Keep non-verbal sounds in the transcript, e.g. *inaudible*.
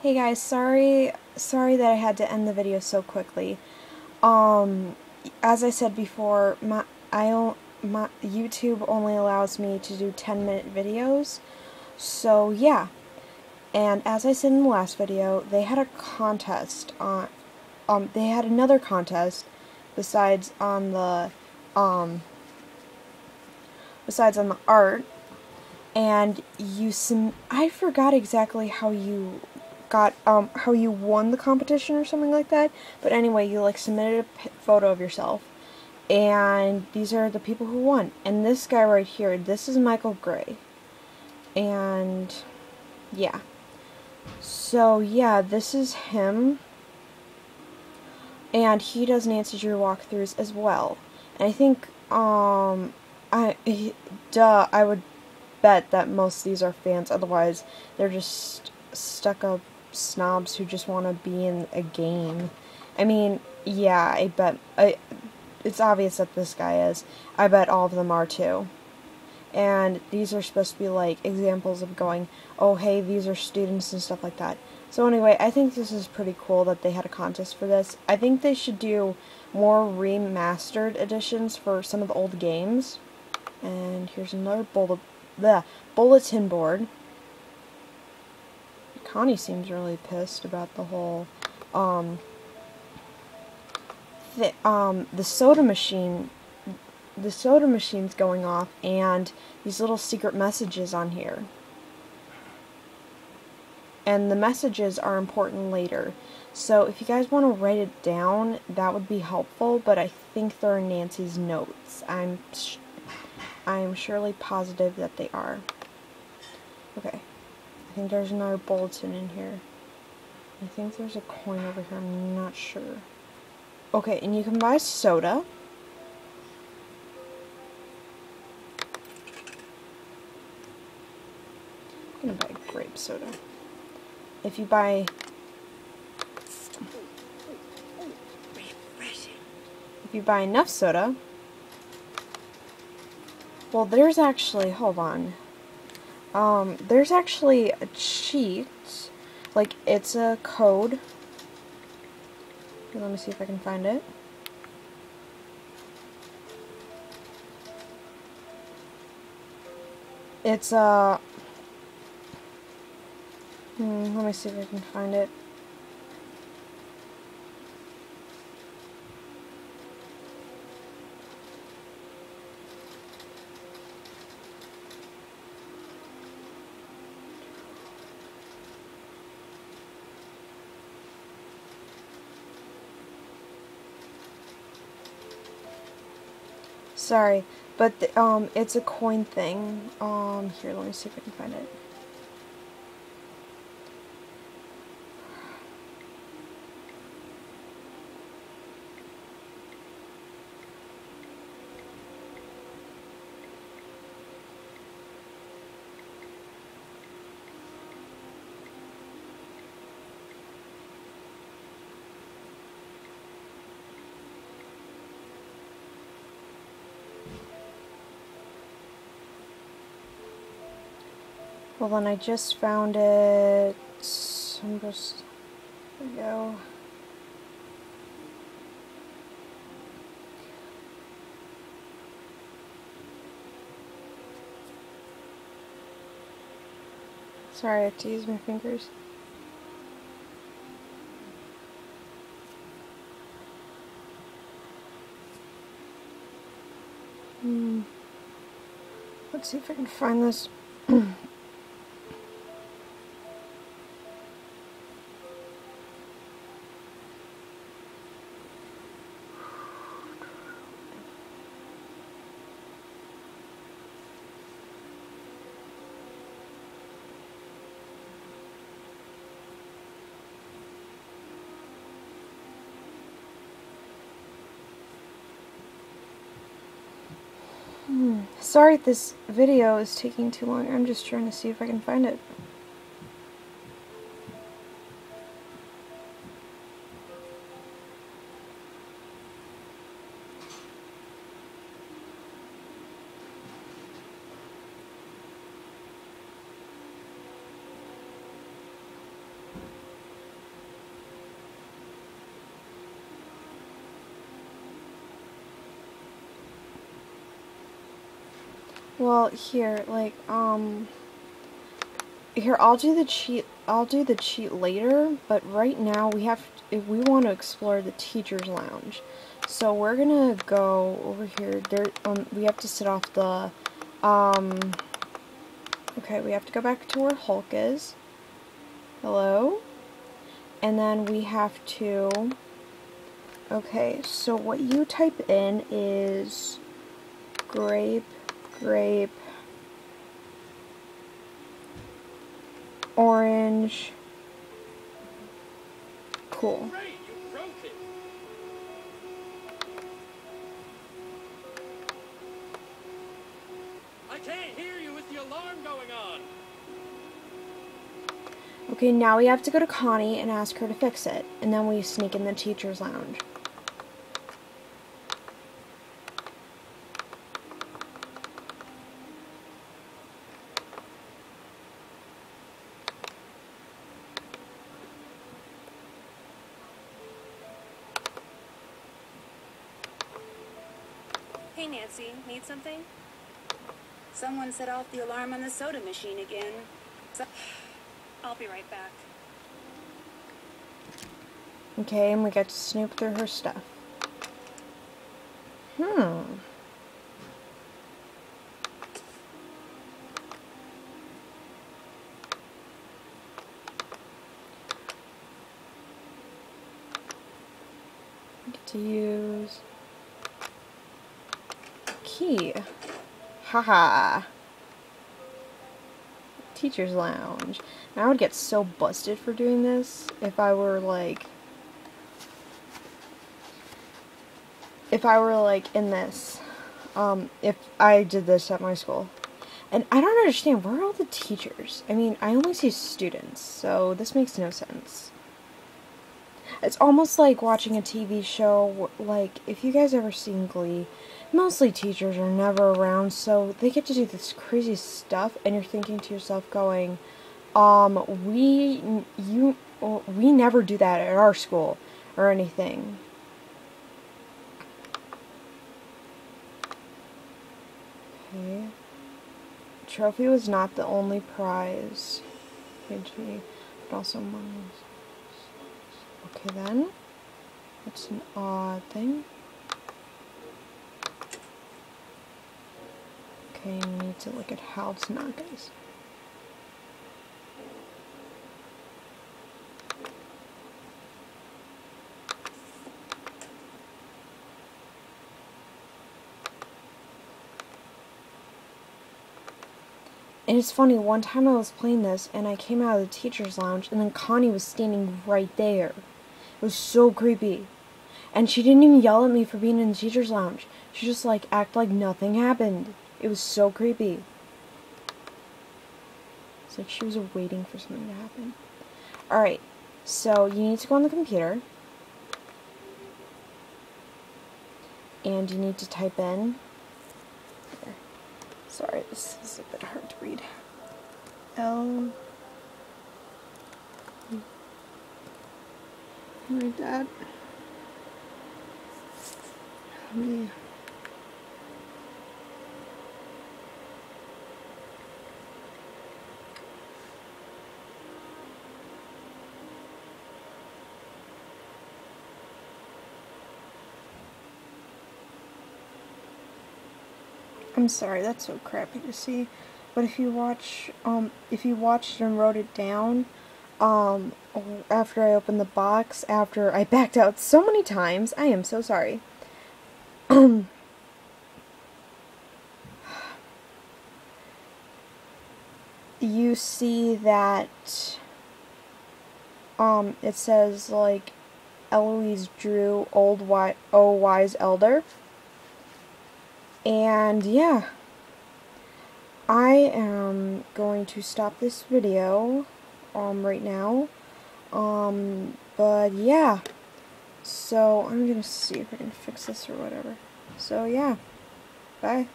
Hey guys, sorry sorry that I had to end the video so quickly. Um as I said before, my I my YouTube only allows me to do 10 minute videos. So yeah. And as I said in the last video, they had a contest on um they had another contest besides on the um besides on the art and you I forgot exactly how you got um how you won the competition or something like that. But anyway, you like submitted a photo of yourself, and these are the people who won. And this guy right here, this is Michael Gray, and yeah. So yeah, this is him, and he does Nancy Drew walkthroughs as well. And I think um I he, duh I would bet that most of these are fans. Otherwise, they're just stuck up snobs who just want to be in a game. I mean, yeah, I bet I, it's obvious that this guy is. I bet all of them are too. And these are supposed to be like examples of going, oh hey, these are students and stuff like that. So anyway, I think this is pretty cool that they had a contest for this. I think they should do more remastered editions for some of the old games. And here's another bullet, the bulletin board. Connie seems really pissed about the whole, um, the, um, the soda machine, the soda machine's going off, and these little secret messages on here. And the messages are important later. So if you guys want to write it down, that would be helpful, but I think they're Nancy's notes. I'm, I'm surely positive that they are. Okay think there's another bulletin in here. I think there's a coin over here. I'm not sure. Okay, and you can buy soda. I'm gonna buy grape soda. If you buy if you buy enough soda, well, there's actually, hold on. Um, there's actually a cheat. Like, it's a code. let me see if I can find it. It's. Uh, hmm, let me see if I can find it. Sorry, but the, um, it's a coin thing. Um, here, let me see if I can find it. Well then I just found it. I'm just there we go. Sorry, I have to use my fingers. Hmm. Let's see if I can find this. *clears throat* Hmm. Sorry this video is taking too long. I'm just trying to see if I can find it. Well, here, like, um, here, I'll do the cheat, I'll do the cheat later, but right now we have, if we want to explore the teacher's lounge. So we're gonna go over here, there, um, we have to sit off the, um, okay, we have to go back to where Hulk is. Hello? And then we have to, okay, so what you type in is grape, grape, orange. Cool. I can't hear you with the alarm going on. Okay, now we have to go to Connie and ask her to fix it, and then we sneak in the teacher's lounge. Hey, Nancy, need something? Someone set off the alarm on the soda machine again. So *sighs* I'll be right back. Okay, and we get to snoop through her stuff. Hmm. Get to use key. Haha. Teacher's lounge. And I would get so busted for doing this if I were like if I were like in this. Um, if I did this at my school. And I don't understand, where are all the teachers? I mean, I only see students, so this makes no sense. It's almost like watching a TV show, like, if you guys ever seen Glee, mostly teachers are never around, so they get to do this crazy stuff, and you're thinking to yourself, going, um, we, you, we never do that at our school, or anything. Okay. Trophy was not the only prize. PG, but also money. Okay then. That's an odd thing. Okay, we need to look at how guys. And it's funny, one time I was playing this and I came out of the teacher's lounge and then Connie was standing right there. It was so creepy. And she didn't even yell at me for being in the teacher's lounge. She just like act like nothing happened. It was so creepy. It's like she was waiting for something to happen. Alright, so you need to go on the computer. And you need to type in Sorry, this is a bit hard to read. L. Read that. Yeah. I'm sorry, that's so crappy to see. But if you watch, um, if you watched and wrote it down, um, after I opened the box, after I backed out so many times, I am so sorry. Um, *clears throat* you see that, um, it says, like, Eloise Drew, Old Wi O Wise Elder. And yeah, I am going to stop this video um, right now. Um, but yeah, so I'm going to see if I can fix this or whatever. So yeah, bye.